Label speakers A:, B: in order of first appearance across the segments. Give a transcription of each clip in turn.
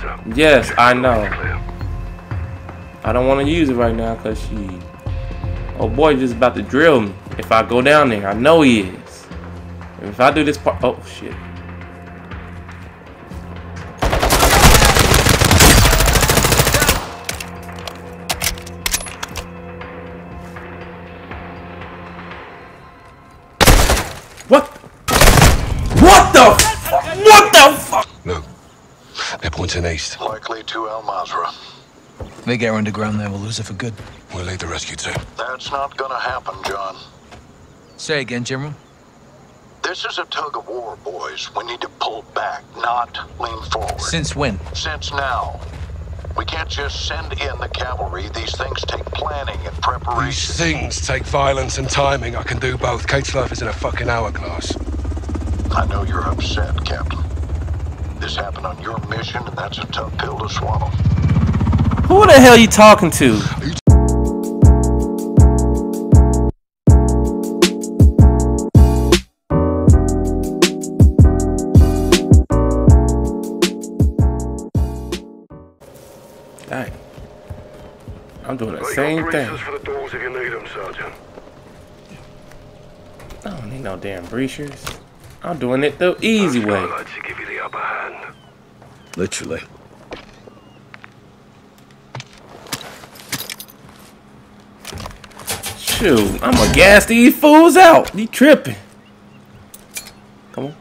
A: sensor.
B: Yes, I know. I don't want to use it right now because she. Oh boy, just about to drill me. If I go down there, I know he is. If I do this part, oh shit.
C: They're pointing east.
D: Likely to Al Mazrah.
E: They get underground there, we'll lose her for good.
C: We'll lead the rescue team.
D: That's not gonna happen, John.
E: Say again, General.
D: This is a tug of war, boys. We need to pull back, not lean forward.
E: Since when?
D: Since now. We can't just send in the cavalry. These things take planning and preparation.
C: These
D: preparation.
C: things take violence and timing. I can do both. Kate's life is in a fucking hourglass.
D: I know you're upset, Captain. This happened on your mission, and that's a tough pill to swallow.
B: Who the hell are you talking to? Dang. I'm doing the
A: Well,
B: same thing.
A: for the doors if you need them, Sergeant.
B: I don't need no damn breachers. I'm doing it the easy way.
A: Skylights to give you the upper hand.
E: Literally.
B: Shoot, I'm gonna gas these fools out. He tripping. Come on.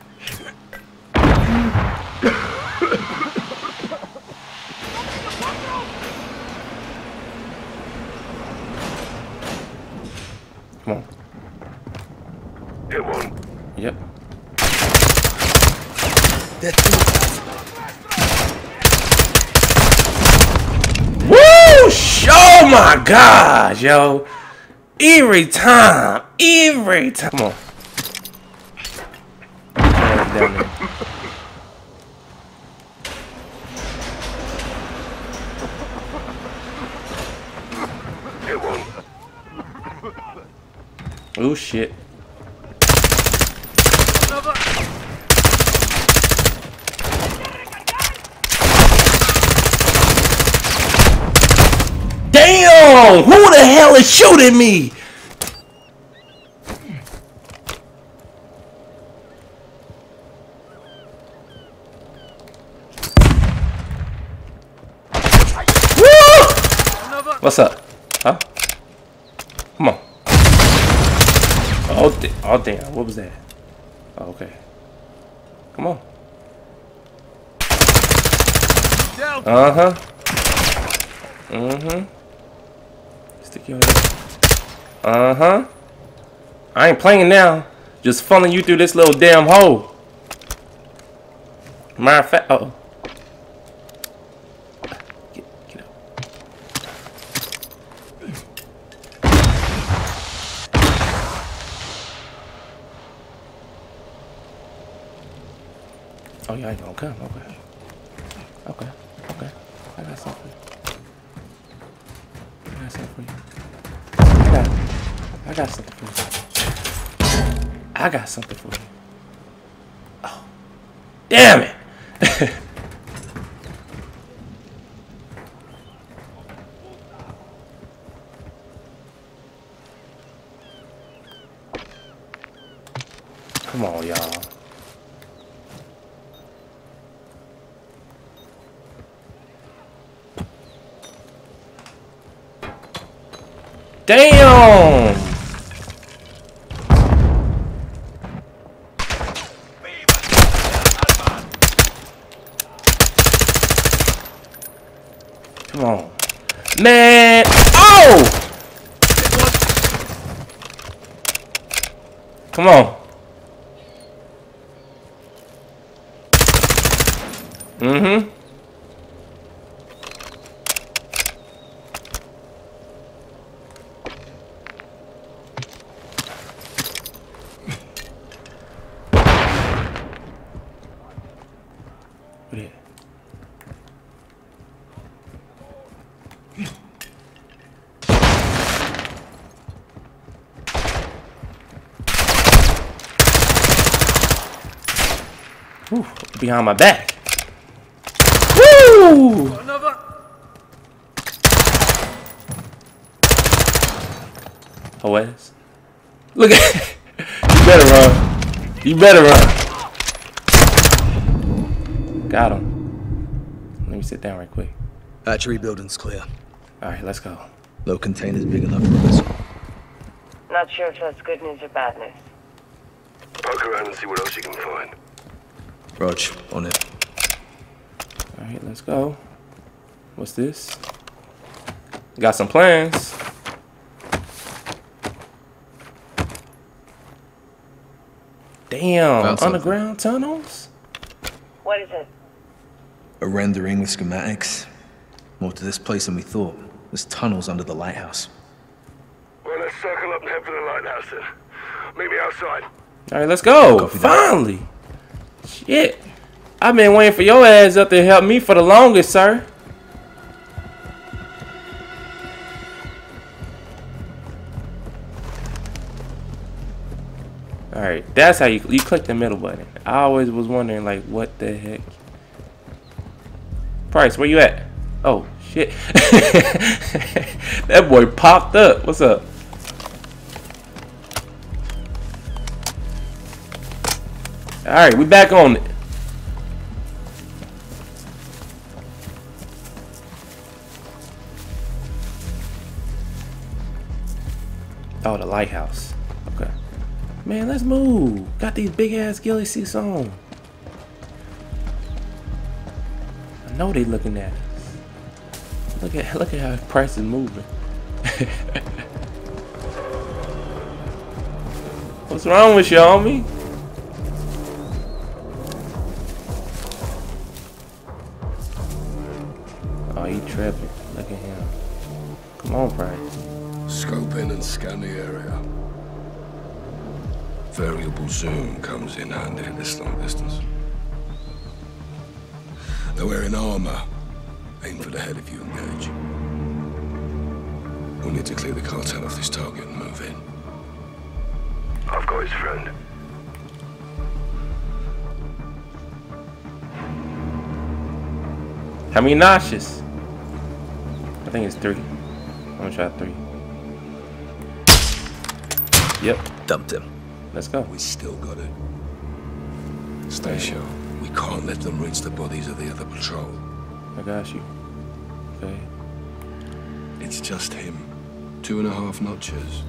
B: Come on.
A: Hit one.
B: Yep. Woo! sh- Oh my god, yo. Every time. Every time. Come on. Down there.
A: Hit one.
B: Oh shit. Damn! Who the hell is shooting me? Woo! What's up? Huh? Come on. Oh, oh damn. What was that? Oh, okay. Come on. Uh huh. Mm-hmm. Stick your head. Uh huh. I ain't playing now. Just funneling you through this little damn hole. Matter of fact, uh oh. Get, get. Oh, yeah, ain't gonna come. Okay. Something for you. Oh. Damn it! Come on, y'all. Damn! Come on. Man! Oh! Come on. Mm-hmm. What is it? Whew, behind my back. Woo! Woo! Oh, ass. Look at You better run. You better run. Got him. Let me sit down right quick.
E: Hatchery building's clear.
B: Alright, let's go.
E: No containers big enough for us.
F: Not sure if that's good news or bad news.
A: Poke around and see what else you can find.
E: Rog, on it.
B: Alright, let's go. What's this? Got some plans. Damn,
E: Found something.
B: underground tunnels?
F: What is it?
E: A rendering with schematics. More to this place than we thought. There's tunnels under the lighthouse.
A: Well, let's circle up and head for the lighthouse then. Meet me outside.
B: Alright, let's go.
E: Copy that.
B: Finally. Shit. I've been waiting for your ass up to help me for the longest, sir. Alright, that's how you you click the middle button. I always was wondering like what the heck. Price, where you at? Oh shit. that boy popped up. What's up? Alright, we back on it. Oh, the lighthouse. Okay. Man, let's move. Got these big ass ghillie suits on. I know they looking at us. Look at look at how price is moving. What's wrong with you, homie?
C: Variable zoom comes in handy at this long distance. They're wearing armor. Aim for the head if you engage. We'll need to clear the cartel off this target and move in.
A: I've got his friend.
B: How many notches? I think it's three. I'm gonna try three. Yep,
E: Dumped him.
B: Let's go.
C: We still got it. Stay sharp. We can't let them reach the bodies of the other patrol.
B: I got you. Okay.
C: It's just him. Two and a half notches.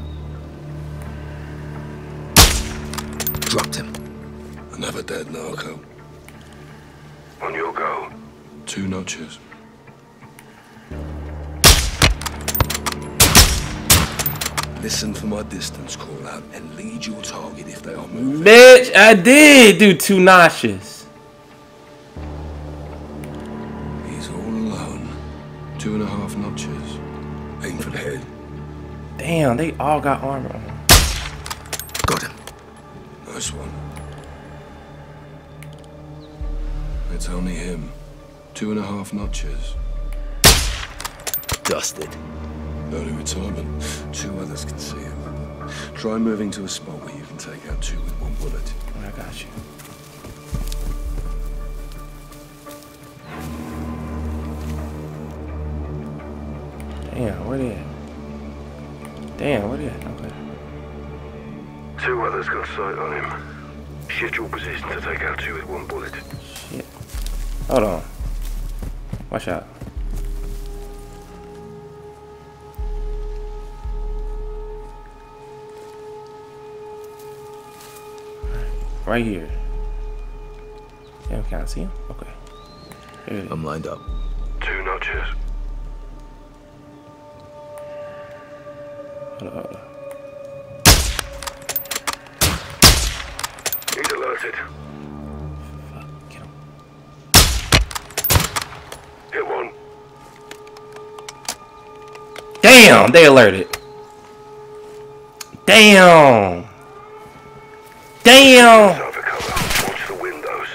E: Dropped him.
C: Another dead narco.
A: On your go.
C: Two notches. Listen for my distance call out and lead your target if they are moving.
B: Bitch, I did do two notches.
C: He's all alone. Two and a half notches. Aim for the head.
B: Damn, they all got armor on.
E: Got him.
C: Nice one. It's only him. Two and a half notches.
E: Dusted.
C: Early retirement. Two others can see him. Try moving to a spot where you can take out two with one bullet.
B: I got you. Damn, where they at? Damn, where they at? Okay.
A: Two others got sight on him. Shift your position to take out two with one bullet.
B: Shit. Hold on. Watch out. Right here. Yeah, can I see him? Okay. Here.
E: I'm lined up.
A: Two notches.
B: Hold on, hold on.
A: He's alerted.
B: Fuck, get him.
A: Hit one.
B: Damn, they alerted. Damn. Damn.
A: Over cover. Watch the windows.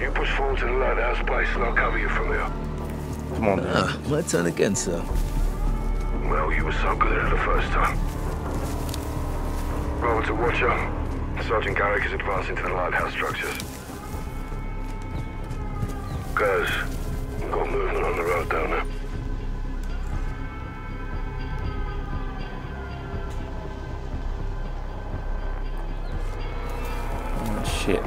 A: You push forward to the lighthouse base and I'll cover you from here.
B: Come on, dude.
E: Ah, my turn again, sir.
A: Well, you were so good at it the first time. Bravo to Watcher. Sergeant Garrick is advancing to the lighthouse structures. Guys, road.
B: Oh, shit.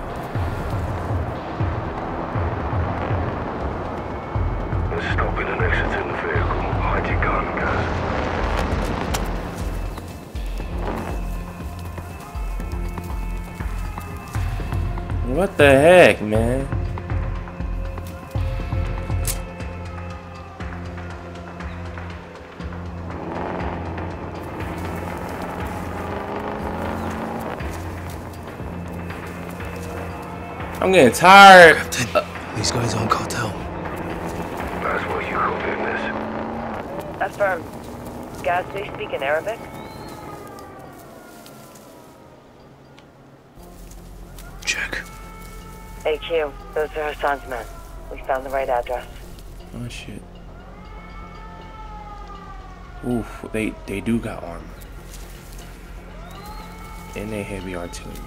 A: Let's stop it and exit in the vehicle. Hide your gun, guys.
B: What the heck, I'm getting tired.
E: Captain, these guys aren't cartel.
A: That's what you call business.
F: Affirm. Guys, do you speak in Arabic?
E: Check.
F: AQ, those are Hassan's men. We found the right address.
B: Oh shit. Oof, they they do got armor. And they heavy artillery.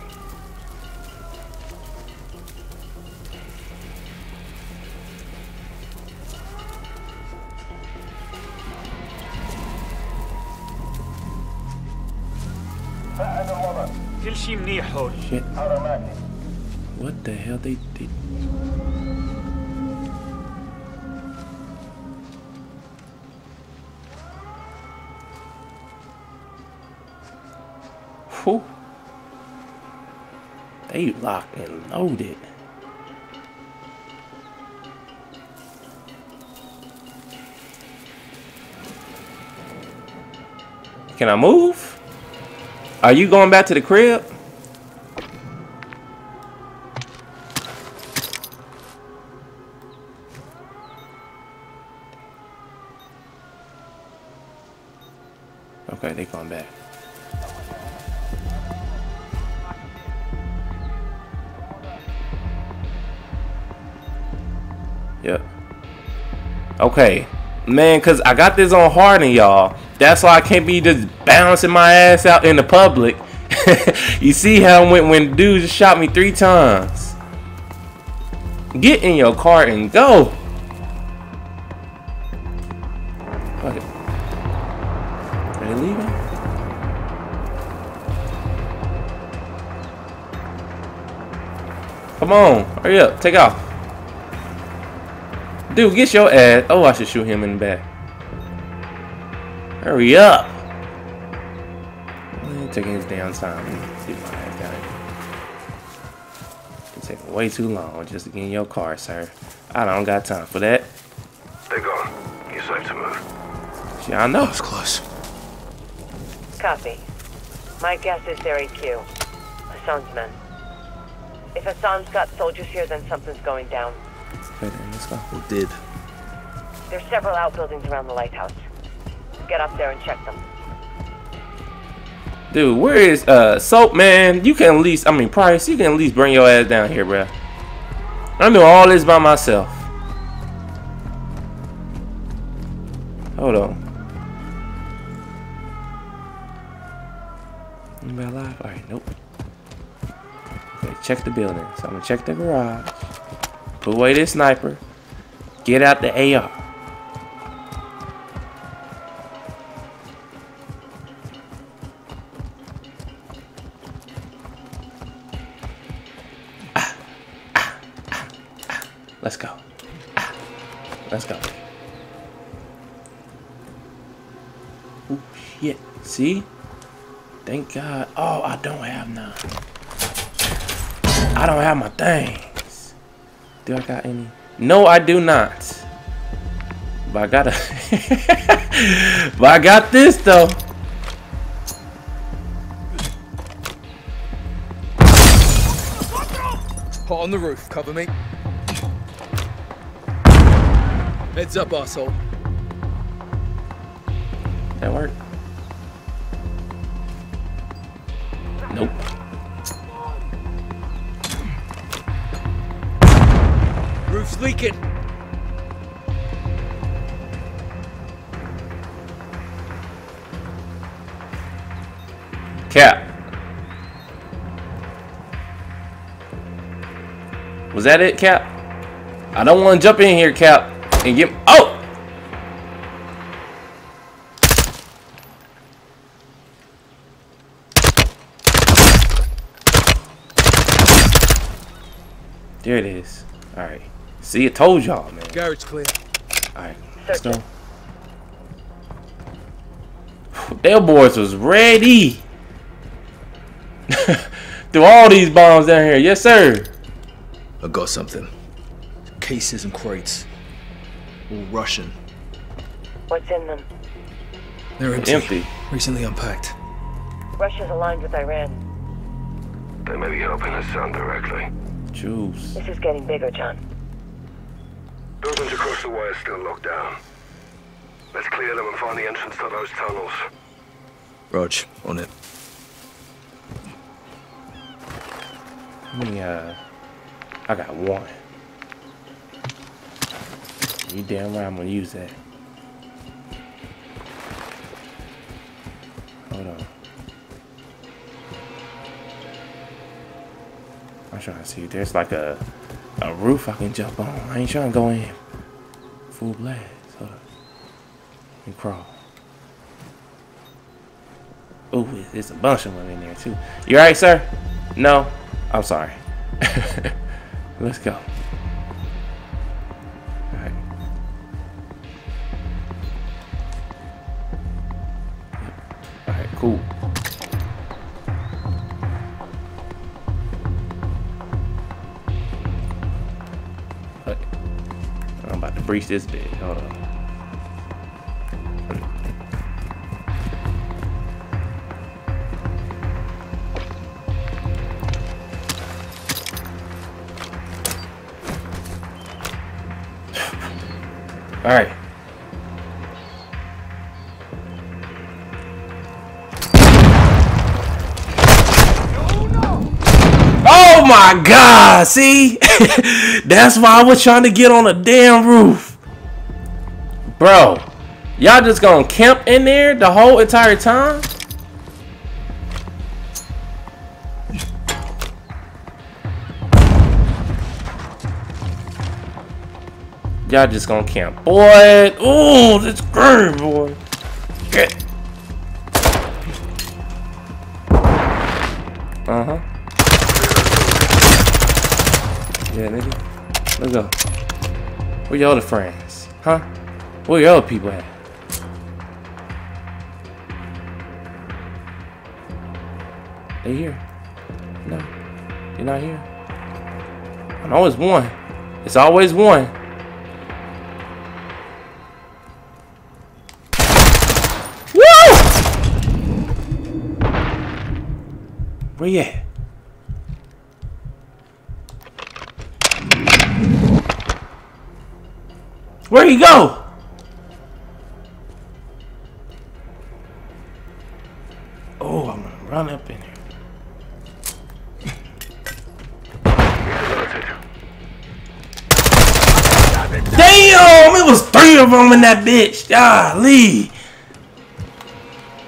G: كل شي منيح هون
B: Shit. What the hell they did? Whew. They locked and loaded. Can I move? Are you going back to the crib? Yep. Okay. Man, cause I got this on hard and y'all. That's why I can't be just bouncing my ass out in the public. you see how went when dude just shot me three times. Get in your car and go. Fuck it. Are they leaving? Come on, hurry up, take off. Dude, get your ass. Oh, I should shoot him in the back. Hurry up. Taking his damn time. Get my ass down here. It's taking way too long just to get in your car, sir. I don't got time for that.
A: They're gone. You're safe to move.
B: Yeah, I know.
E: That was close.
F: Copy. My guess is they're AQ. Hassan's men. If Hassan's got soldiers here, then something's going down.
B: Okay, then, let's go.
E: Or did.
F: There's several outbuildings around the lighthouse. Get up there and check them.
B: Dude, where is uh Soap Man? You can at least I mean Price, you can at least bring your ass down here, bruh. I'm doing all this by myself. Hold on. Anybody alive? Alright, nope. Okay, check the building. So I'm gonna check the garage. Put away this sniper. Get out the AR. Let's go. Let's go. Oh shit. See? Thank God. Oh, I don't have none. I don't have my things. Do I got any? No, I do not. But I gotta. but I got this though.
E: Hot on the roof, cover me. Heads up, asshole.
B: That work? Cap, Was that it, Cap? I don't want to jump in here, Cap, and get... Oh! There it is. Alright. See, I told y'all, man.
E: Garage clear.
B: Alright, let's go. Their boys was ready. Threw all these bombs down here. Yes, sir.
E: I got something. Cases and crates. All Russian.
F: What's in them?
E: They're empty.
B: Empty.
E: Recently unpacked.
F: Russia's aligned with Iran.
A: They may be helping Hassan directly.
B: Juice.
F: This is getting bigger, John.
A: Buildings across the way are still locked down. Let's clear them and find the entrance to those tunnels.
E: Rog, on it.
B: Me, uh, I got one. You damn right I'm gonna use that. Hold on. I'm trying to see. There's like a a roof I can jump on. I ain't trying to go in full blast. Hold on. And crawl. Oh, there's a bunch of them in there too. You alright, sir? No? I'm sorry. Let's go. Alright. Cool. I'm about to breach this bit. Hold on. All right. Oh my God! See, that's why I was trying to get on a damn roof, bro. Y'all just gonna camp in there the whole entire time? Y'all just gonna camp. Boy, ooh, this great, boy. Get. Uh-huh. Yeah, nigga. Let's go. Where y'all the friends? Huh? Where other people at? They here? No. They're not here. I know it's one. It's always one. Where you at? Where he go? Oh, I'm gonna run up in here. Damn! It was three of them in that bitch. Golly.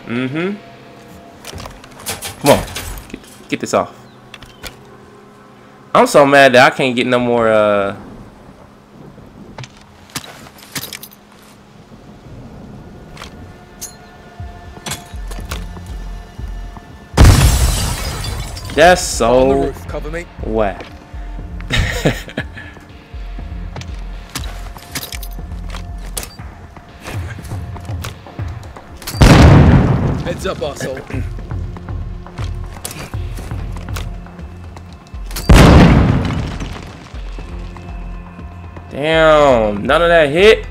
B: Mm-hmm. Come on. Get, get this off. I'm so mad that I can't get no more, uh... That's so
E: roof, cover me.
B: whack.
E: Heads up, asshole.
B: Damn, none of that hit.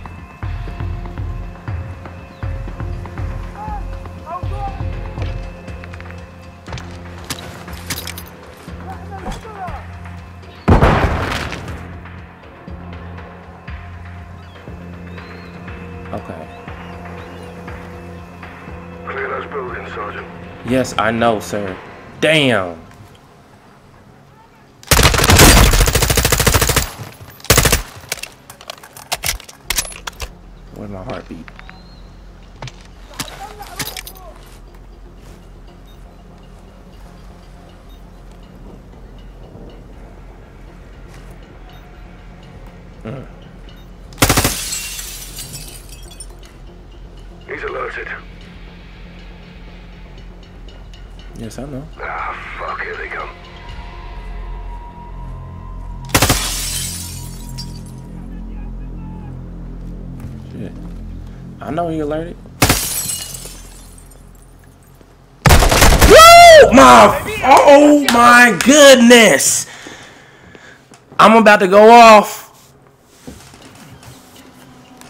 B: Okay.
A: Clear those buildings, Sergeant.
B: Yes, I know, sir. Damn. Shit. I know he alerted. Woo! My, oh my goodness! I'm about to go off.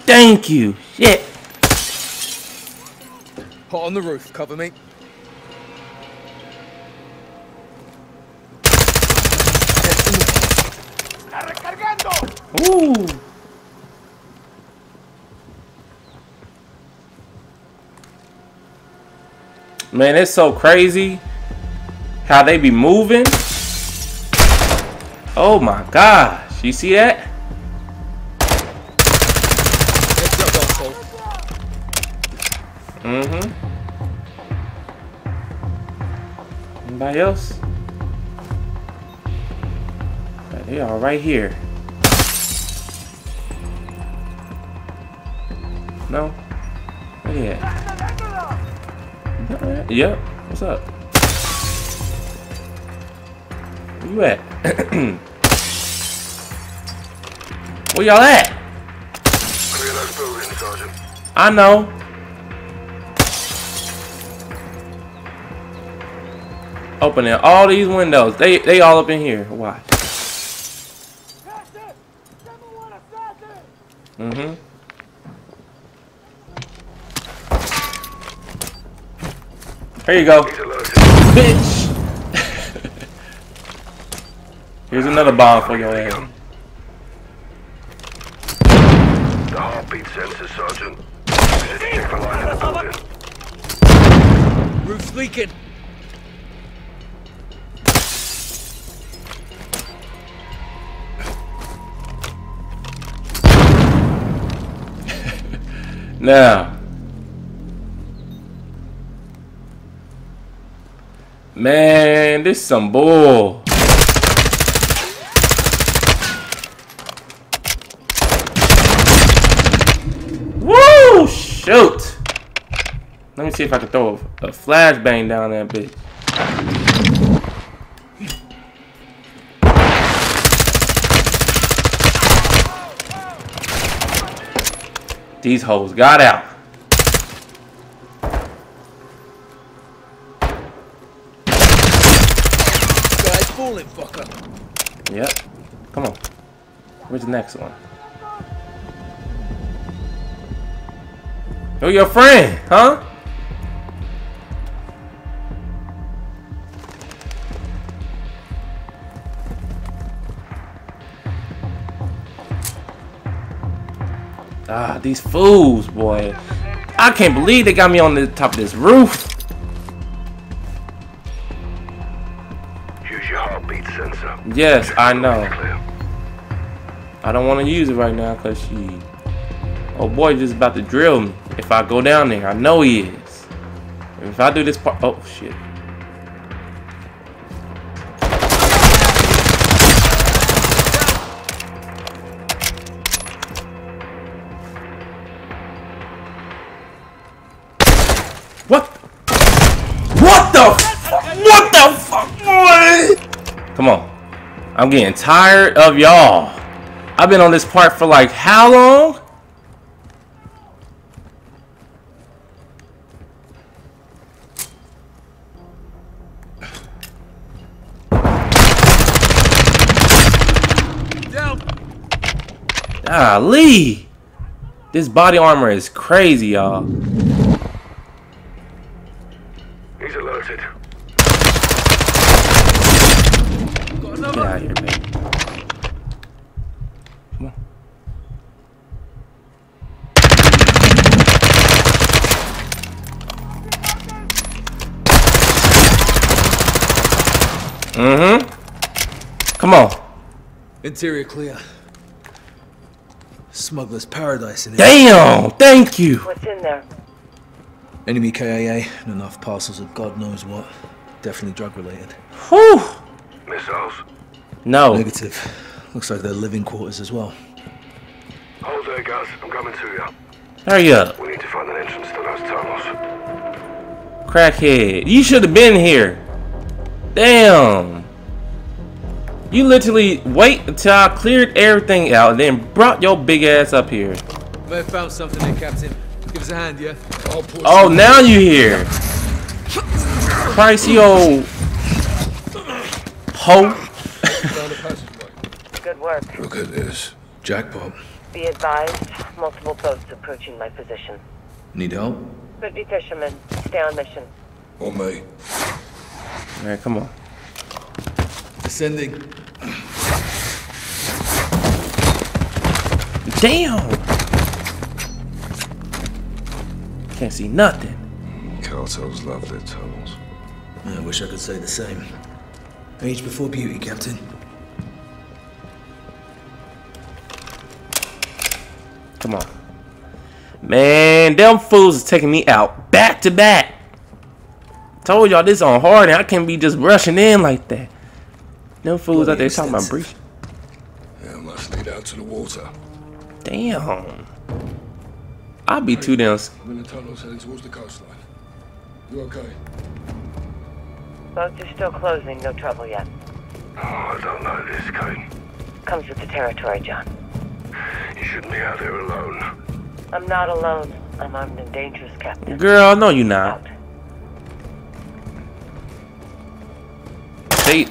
B: Thank you. Shit.
E: Hot on the roof, cover me.
B: Ooh. Man, it's so crazy how they be moving. Oh my gosh. You see that? Mm-hmm. Anybody else? They are right here. No? Where they at? Yep. What's up? Where you at? Where y'all at?
A: Clear those buildings, Sergeant.
B: I know. Opening all these windows. They they all up in here. Watch. Mm-hmm. Here you go, bitch. Here's another bomb for your ass.
A: The heartbeat sensor, Sergeant. Use it to check the line in.
E: Roof's leaking.
B: Now. Man, this some bull. Woo! Shoot! Let me see if I can throw a, a flashbang down that bitch. These hoes got out.
E: Guy's falling, fucker.
B: Yep. Come on. Where's the next one? Oh, your friend, huh? Ah, these fools, boy. I can't believe they got me on the top of this roof.
A: Use your heartbeat sensor.
B: Yes, I know. I don't want to use it right now because she. Oh boy, just about to drill me. If I go down there, I know he is. If I do this part, oh shit. What? What the? Fuck? What the fuck, boy? Come on. I'm getting tired of y'all. I've been on this part for like how long? Golly. This body armor is crazy, y'all.
A: He's alerted.
E: Got
B: Get out of here, baby. Mm-hmm. Come on.
E: Interior clear. Smuggler's paradise in here.
B: Damn. Thank you.
F: What's in there?
E: Enemy KIA and enough parcels of God knows what. Definitely drug related.
B: Whew.
A: Missiles.
B: No.
E: Negative. Looks like they're living quarters as well.
A: Hold there, guys. I'm coming to you.
B: Hurry up.
A: We need to find an entrance to those tunnels.
B: Crackhead. You should have been here. Damn. You literally wait until I cleared everything out and then brought your big ass up here.
G: May have found something there, Captain. Give us a hand, yeah?
C: I'll
B: Oh, now you here. Pricey old hoe.
C: down the passageway.
F: Good work.
C: Look at this.
E: Jackpot.
F: Be advised, multiple boats approaching my position.
E: Need help?
F: Could be fishermen. Stay on mission.
C: On me.
B: Alright, come on.
G: Descending.
B: Damn. Can't see nothing.
C: Cartels love their tunnels.
E: I wish I could say the same. Age before beauty, Captain.
B: Come on. Man, them fools is taking me out back to back. Told y'all this on hard and I can't be just rushing in like that. Them fools out there talking about breach.
C: Yeah, must lead out to the water.
B: Damn. I'll be too damn. s-
C: I'm in the tunnels heading towards the coastline. You okay?
F: Boats are still closing. No trouble yet.
A: Oh, I don't know this, Kate.
F: Comes with the territory, John.
A: You shouldn't be out there alone.
F: I'm not alone. I'm armed and dangerous, Captain.
B: Girl, no you're not.
F: Out.
B: They.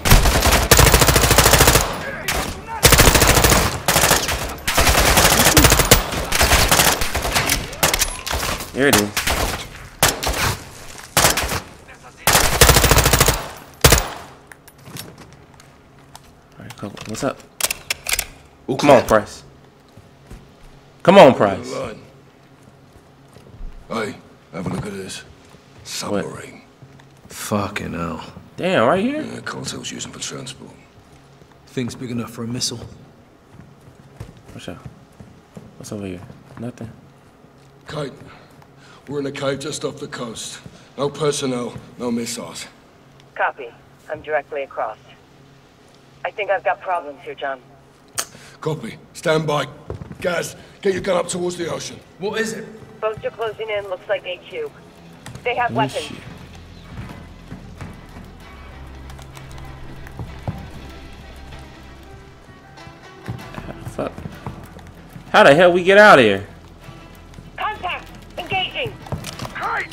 B: There it is. Alright, cool. What's up?
E: All
B: Come on. Price. Come on,
C: On
B: Price.
C: Hey, have a look at this. Submarine.
E: Fucking hell.
B: Damn, right here?
C: Yeah, cartels using for transport.
E: Thing's big enough for a missile.
B: What's up? What's over here? Nothing.
C: Kate. we're in a cave just off the coast. No personnel, no missiles.
F: Copy. I'm directly across. I think I've got problems here, John.
C: Copy. Stand by. Gaz, get your gun up towards the ocean.
G: What is it?
F: Boats are closing in. Looks like AQ. They have weapons.
B: shit. How the hell we get out of here?
F: Contact! Engaging!
A: Kate.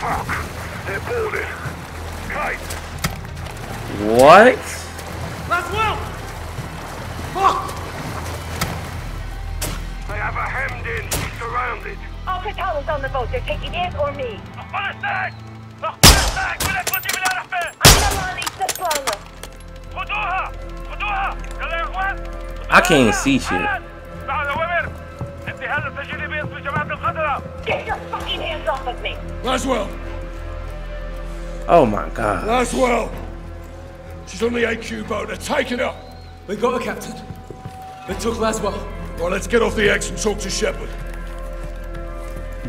A: Fuck! They're boarded! Kate!
B: What?
G: That's well! Fuck!
A: They have a hemmed in! She's surrounded!
F: All Catalans on the boat. They're taking it or me.
A: What is that?
B: I can't see shit.
F: Get your fucking hands off of me!
C: Laswell!
B: Oh my god.
C: Laswell! She's on the AQ boat. They're taking her.
G: We got her, Captain. They took Laswell.
C: Well, let's get off the X and talk to Shepard.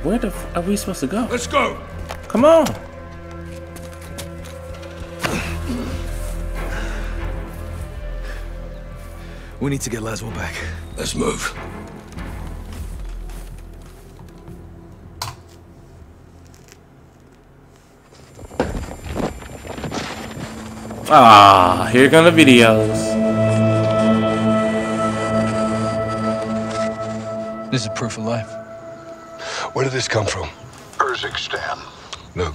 B: Where the f are we supposed to go?
C: Let's go!
B: Come on!
E: We need to get Laswell back.
C: Let's move.
B: Ah, here come the videos.
E: This is proof of life.
C: Where did this come from?
D: Urzikstan,
C: Look,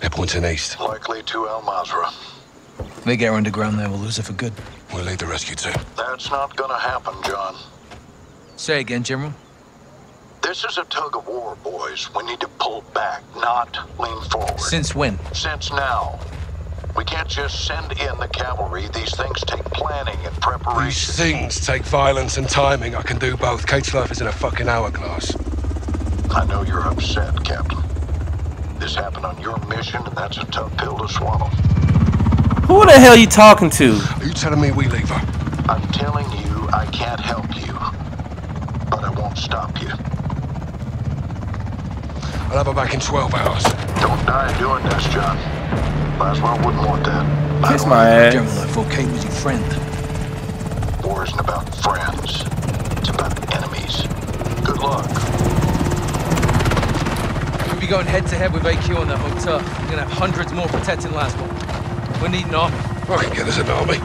C: they're pointing east.
D: likely to Al Mazrah.
E: They get her underground there, we'll lose it for good.
C: We'll lead the rescue team.
D: That's not gonna happen, John.
E: Say again, General.
D: This is a tug of war, boys. We need to pull back, not lean forward.
E: Since when?
D: Since now. We can't just send in the cavalry. These things take planning and preparation.
C: These
D: preparation.
C: things take violence and timing. I can do both. Kate's life is in a fucking hourglass.
D: I know you're upset, Captain. This happened on your mission, and that's a tough pill to swallow.
B: Who the hell are you talking to?
C: Are you telling me we leave her?
D: I'm telling you, I can't help you. But I won't stop you.
C: I'll have her back in 12 hours.
D: Don't die doing this, John. Laswell wouldn't want that.
B: Kiss my ass.
E: General, I thought Kate was your friend.
D: War isn't about friends. It's about enemies. Good luck.
E: We'll be going head to head with AQ on that hotel. We're gonna have hundreds more protecting Laswell. We need an army.
C: I can get us an army.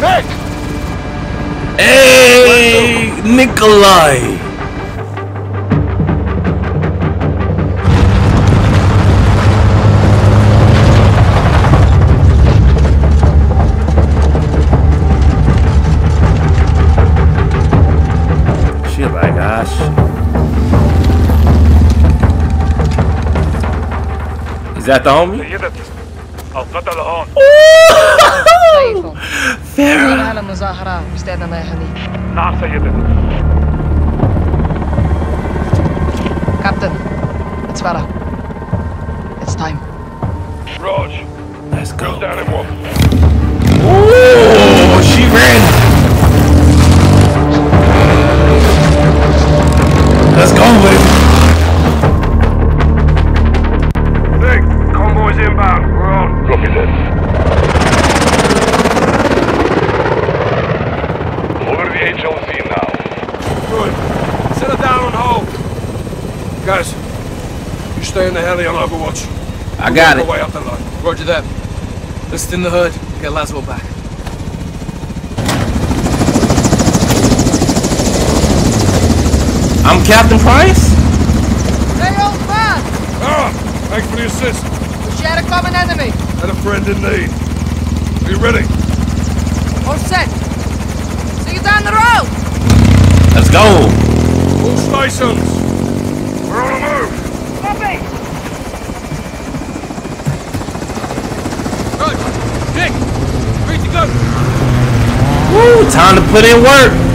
A: Nick!
B: Hey, Nikolai. Is that the homie?
H: Captain, it's Farah. It's time.
A: Raj.
B: Let's go. Oh, she ran
A: Over the now. Good. Set her down on hold. Guys, you stay in the heli on Overwatch.
B: I got it.
A: our way up the line.
E: Roger that. Let's thin the hood. Get Laswell back.
B: I'm Captain Price.
H: Hey old man
A: Ah, thanks for the assist.
H: we share a common enemy
A: And a friend in need. Are you ready?
H: all set see down the road
B: Let's go.
A: All stations. We're on the move.
H: Copy
E: Good. Dick, ready to go.
B: Woo, time to put in work.